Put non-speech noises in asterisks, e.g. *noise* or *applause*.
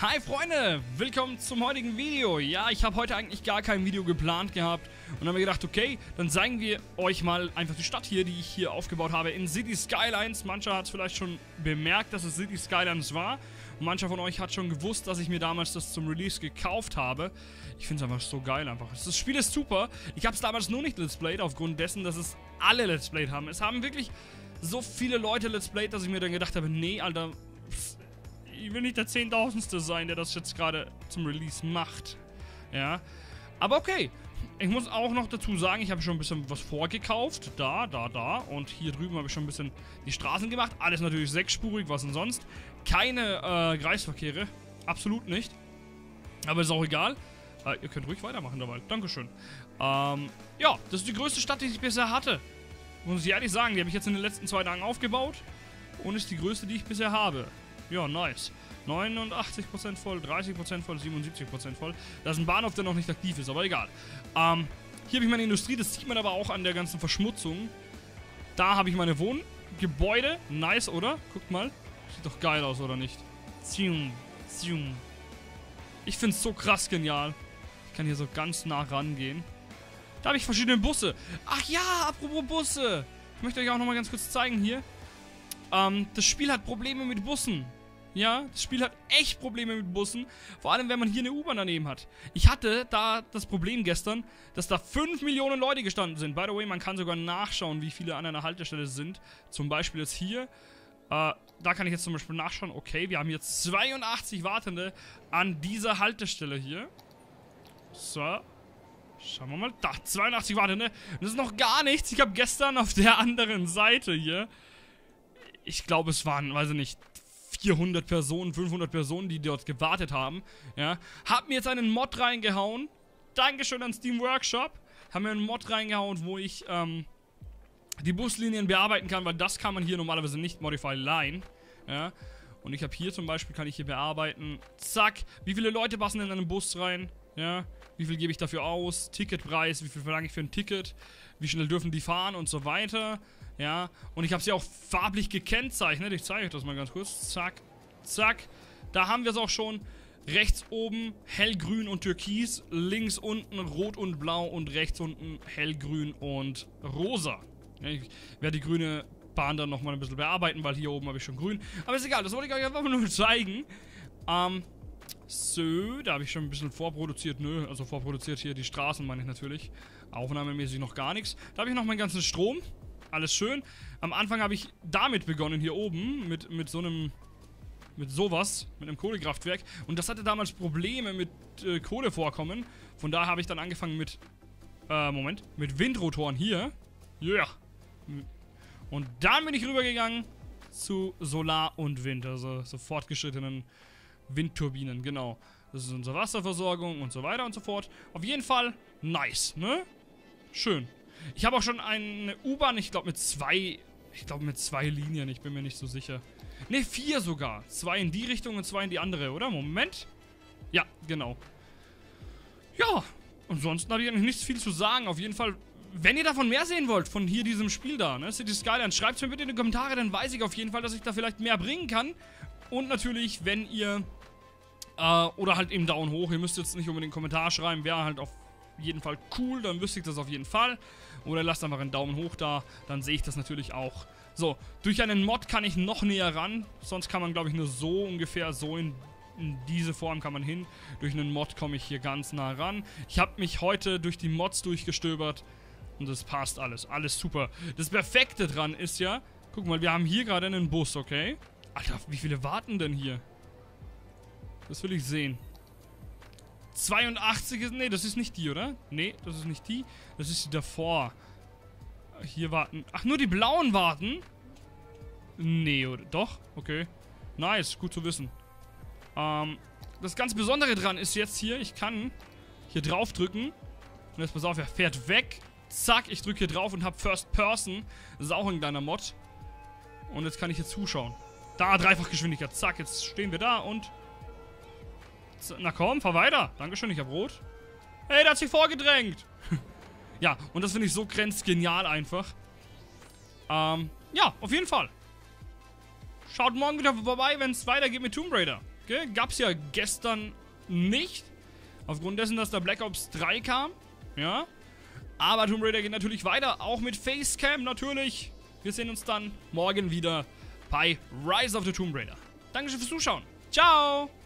Hi Freunde, willkommen zum heutigen Video. Ja, ich habe heute eigentlich gar kein Video geplant gehabt und habe mir gedacht, okay, dann zeigen wir euch mal einfach die Stadt hier, die ich hier aufgebaut habe in City Skylines. Mancher hat es vielleicht schon bemerkt, dass es City Skylines war. Und mancher von euch hat schon gewusst, dass ich mir damals das zum Release gekauft habe. Ich finde es einfach so geil einfach. Das Spiel ist super. Ich habe es damals nur nicht Let's Played, aufgrund dessen, dass es alle Let's Played haben. Es haben wirklich so viele Leute Let's Played, dass ich mir dann gedacht habe, nee, Alter, ich will nicht der Zehntausendste sein, der das jetzt gerade zum Release macht. Ja. Aber okay. Ich muss auch noch dazu sagen, ich habe schon ein bisschen was vorgekauft. Da, da, da. Und hier drüben habe ich schon ein bisschen die Straßen gemacht. Alles natürlich sechsspurig, was denn sonst. Keine äh, Kreisverkehre. Absolut nicht. Aber ist auch egal. Äh, ihr könnt ruhig weitermachen dabei. Dankeschön. Ähm, ja, das ist die größte Stadt, die ich bisher hatte. Muss ich ehrlich sagen, die habe ich jetzt in den letzten zwei Tagen aufgebaut. Und ist die größte, die ich bisher habe. Ja, nice. 89% voll, 30% voll, 77% voll. Da ist ein Bahnhof, der noch nicht aktiv ist, aber egal. Ähm, hier habe ich meine Industrie, das sieht man aber auch an der ganzen Verschmutzung. Da habe ich meine Wohngebäude. Nice, oder? Guckt mal. Sieht doch geil aus, oder nicht? Zium, zium. Ich finde es so krass genial. Ich kann hier so ganz nah rangehen. Da habe ich verschiedene Busse. Ach ja, apropos Busse. Ich möchte euch auch nochmal ganz kurz zeigen hier. Ähm, das Spiel hat Probleme mit Bussen. Ja, das Spiel hat echt Probleme mit Bussen. Vor allem, wenn man hier eine U-Bahn daneben hat. Ich hatte da das Problem gestern, dass da 5 Millionen Leute gestanden sind. By the way, man kann sogar nachschauen, wie viele an einer Haltestelle sind. Zum Beispiel jetzt hier. Äh, da kann ich jetzt zum Beispiel nachschauen. Okay, wir haben jetzt 82 Wartende an dieser Haltestelle hier. So. Schauen wir mal. Da, 82 Wartende. Das ist noch gar nichts. Ich habe gestern auf der anderen Seite hier ich glaube, es waren, weiß ich nicht, 400 Personen, 500 Personen, die dort gewartet haben. Ja, hab mir jetzt einen Mod reingehauen. Dankeschön an Steam Workshop. Haben mir einen Mod reingehauen, wo ich ähm, die Buslinien bearbeiten kann, weil das kann man hier normalerweise nicht Modify Line. Ja. Und ich habe hier zum Beispiel, kann ich hier bearbeiten. Zack. Wie viele Leute passen in einen Bus rein? Ja. Wie viel gebe ich dafür aus? Ticketpreis, wie viel verlange ich für ein Ticket? Wie schnell dürfen die fahren und so weiter? Ja, und ich habe sie auch farblich gekennzeichnet. Ich zeige euch das mal ganz kurz. Zack, zack. Da haben wir es auch schon. Rechts oben hellgrün und türkis, links unten rot und blau und rechts unten hellgrün und rosa. Ich werde die grüne Bahn dann nochmal ein bisschen bearbeiten, weil hier oben habe ich schon grün. Aber ist egal, das wollte ich euch einfach nur zeigen. Ähm, so, da habe ich schon ein bisschen vorproduziert. Nö, also vorproduziert hier die Straßen meine ich natürlich. Aufnahmemäßig noch gar nichts. Da habe ich noch meinen ganzen Strom alles schön. Am Anfang habe ich damit begonnen, hier oben, mit, mit so einem, mit sowas, mit einem Kohlekraftwerk. Und das hatte damals Probleme mit äh, Kohlevorkommen. Von daher habe ich dann angefangen mit, äh, Moment, mit Windrotoren hier. Ja. Yeah. Und dann bin ich rübergegangen zu Solar und Wind, also so fortgeschrittenen Windturbinen, genau. Das ist unsere Wasserversorgung und so weiter und so fort. Auf jeden Fall nice, ne? Schön. Ich habe auch schon eine U-Bahn, ich glaube mit zwei, ich glaube mit zwei Linien, ich bin mir nicht so sicher. Ne, vier sogar. Zwei in die Richtung und zwei in die andere, oder? Moment. Ja, genau. Ja, ansonsten habe ich eigentlich nichts viel zu sagen. Auf jeden Fall, wenn ihr davon mehr sehen wollt, von hier diesem Spiel da, ne, City Skylines, schreibt es mir bitte in die Kommentare, dann weiß ich auf jeden Fall, dass ich da vielleicht mehr bringen kann. Und natürlich, wenn ihr, äh, oder halt eben Daumen hoch, ihr müsst jetzt nicht unbedingt einen Kommentar schreiben, wäre halt auf jeden Fall cool, dann wüsste ich das auf jeden Fall. Oder lasst einfach einen Daumen hoch da, dann sehe ich das natürlich auch. So, durch einen Mod kann ich noch näher ran. Sonst kann man, glaube ich, nur so ungefähr, so in, in diese Form kann man hin. Durch einen Mod komme ich hier ganz nah ran. Ich habe mich heute durch die Mods durchgestöbert. Und das passt alles. Alles super. Das Perfekte dran ist ja, guck mal, wir haben hier gerade einen Bus, okay? Alter, wie viele warten denn hier? Das will ich sehen. 82 ist... Nee, das ist nicht die, oder? Nee, das ist nicht die. Das ist die davor. Hier warten... Ach, nur die blauen warten? Nee, oder? Doch? Okay. Nice, gut zu wissen. Ähm, das ganz Besondere dran ist jetzt hier, ich kann hier drauf drücken. Und jetzt pass auf, er fährt weg. Zack, ich drücke hier drauf und habe First Person. Das ist auch ein kleiner Mod. Und jetzt kann ich hier zuschauen. Da, Dreifachgeschwindigkeit. Zack, jetzt stehen wir da und na komm, fahr weiter. Dankeschön, ich hab rot. Hey, der hat sich vorgedrängt. *laughs* ja, und das finde ich so grenzgenial einfach. Ähm, ja, auf jeden Fall. Schaut morgen wieder vorbei, wenn es weitergeht mit Tomb Raider. Okay? Gab es ja gestern nicht. Aufgrund dessen, dass da Black Ops 3 kam. Ja. Aber Tomb Raider geht natürlich weiter. Auch mit Facecam natürlich. Wir sehen uns dann morgen wieder bei Rise of the Tomb Raider. Dankeschön fürs Zuschauen. Ciao!